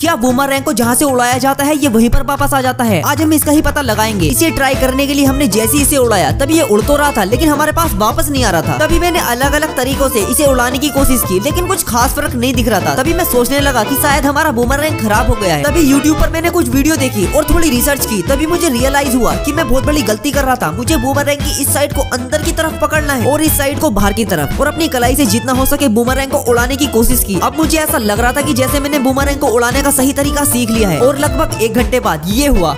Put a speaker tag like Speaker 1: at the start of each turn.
Speaker 1: क्या बूमर को जहाँ से उड़ाया जाता है, ये वहीं पर वापस आ जाता है? आज हम इसका ही पता लगाएँगे। इसे ट्राई करने के लिए हमने जैसे इसे उड़ाया, तभी ये उड़ तो रहा था, लेकिन हमारे पास वापस नहीं आ रहा था। तभी मैंने अलग अलग तरीकों से इसे उड़ाने की कोशिश की, लेकिन कुछ खास फ़र्क नहीं दिख रहा था। तभी मैं सोचने लगा की शायद हमारा बूमर रैंक खराब हो गया है। तभी यूट्यूब पर मैंने कुछ वीडियो देखी और थोड़ी रिसर्च की। तभी मुझे रियलाइज़ हुआ की मैं बहुत बड़ी गलती कर रहा था। मुझे बूमर रैंक की इस साइड को अंदर की तरफ़ पकड़ना है और इस साइड को बाहर की तरफ़ और अपनी कलाई ऐसी जितना हो सके बूमर को उड़ाने की कोशिश की। अब मुझे ऐसा लग रहा था की जैसे मैंने बूमर को उड़ाने का सही तरीका सीख लिया है। और लगभग एक घंटे बाद ये हुआ।